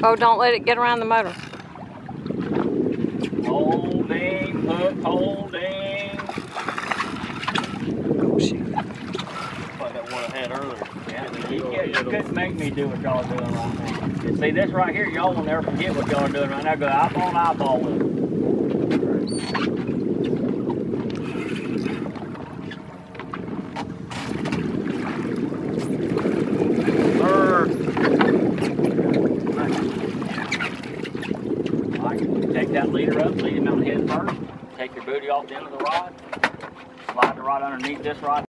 Oh, don't let it get around the motor. That earlier. Yeah, you, can't- you couldn't make me do what y'all doing right now. See, this right here, y'all will never forget what y'all are doing right now. Go eyeball to eyeball with it. Take that leader up, lead him on head first. Take your booty off the end of the rod. Slide the rod underneath this rod.